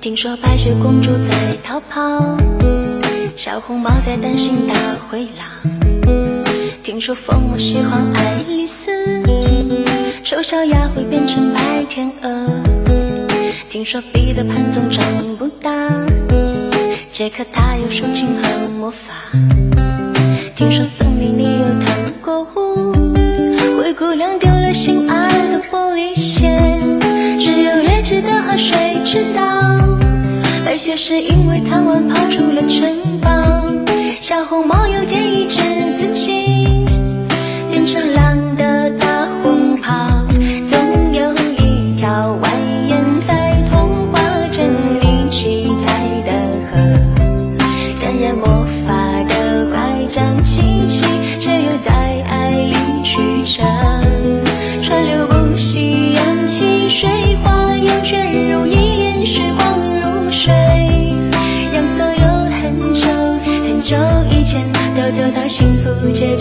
听说白雪公主在逃跑，小红帽在担心大灰狼。听说疯魔喜欢爱丽丝，丑小鸭会变成白天鹅。听说彼得潘总长不大，杰克他有竖琴和魔法。听说森林里有糖果屋，灰姑娘丢了心爱的玻璃鞋，只有睿智的河水知道，白雪是因为贪玩跑出了城堡，小红帽久很久以前都走到幸福结局。